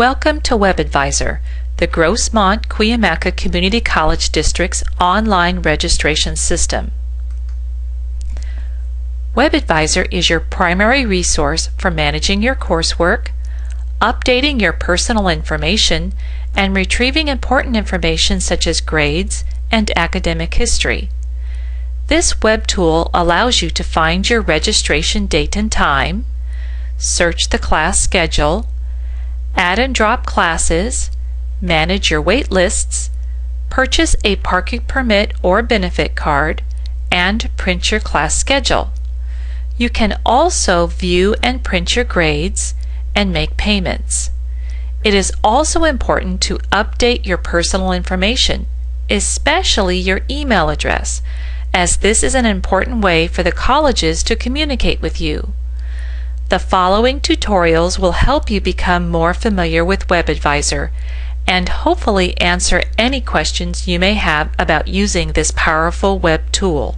Welcome to WebAdvisor, the Grossmont Cuyamaca Community College District's online registration system. WebAdvisor is your primary resource for managing your coursework, updating your personal information, and retrieving important information such as grades and academic history. This web tool allows you to find your registration date and time, search the class schedule, add and drop classes, manage your wait lists, purchase a parking permit or benefit card, and print your class schedule. You can also view and print your grades and make payments. It is also important to update your personal information, especially your email address, as this is an important way for the colleges to communicate with you. The following tutorials will help you become more familiar with WebAdvisor and hopefully answer any questions you may have about using this powerful web tool.